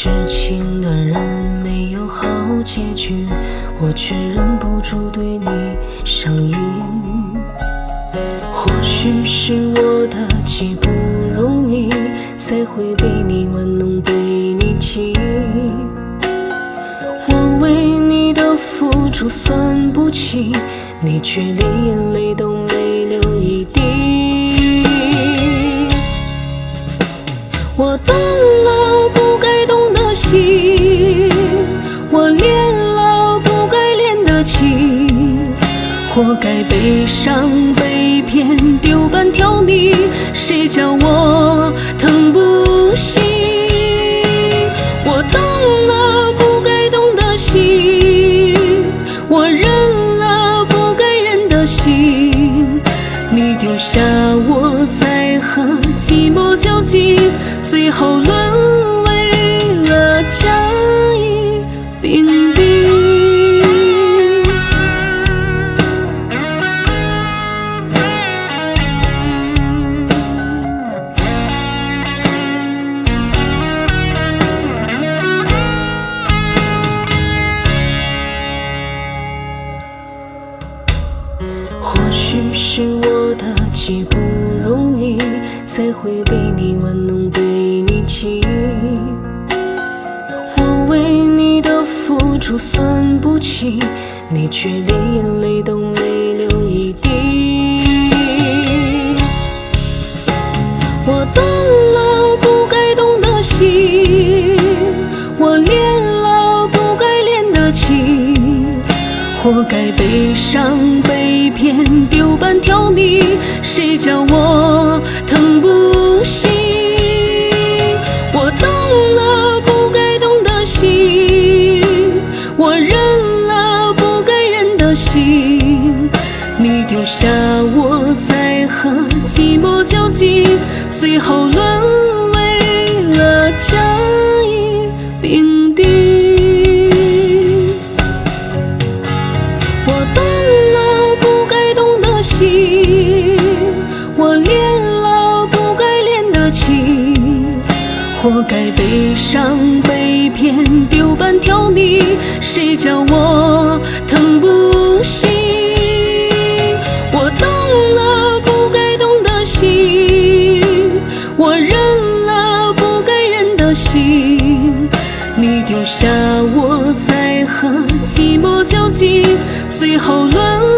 痴情的人没有好结局，我却忍不住对你上瘾。或许是我的极不容易，才会被你玩弄，被你欺。我为你的付出算不清，你却连眼泪都没流一滴。情，活该悲伤被骗丢半条命，谁叫我疼不醒？我动了不该动的心，我认了不该认的心，你丢下我在和寂寞较劲，最后沦或许是我的极不容易，才会被你玩弄，被你欺。我为你的付出算不清，你却连眼泪都没流一滴。我动了不该动的心，我恋了不该恋的情，活该悲伤被骗丢半条命，谁叫我疼不醒？我动了不该动的心，我认了不该认的心，你丢下我在和寂寞较劲，最后沦心，我练了不该练的情，活该悲伤被骗丢半条命，谁叫我疼不醒？我动了不该动的心，我认了不该认的心，你丢下我在和寂寞较劲，最后沦